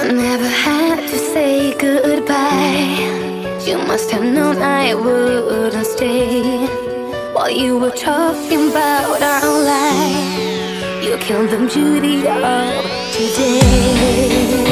I never had to say goodbye. You must have known I wouldn't stay. While you were talking about our life, you killed the beauty of today.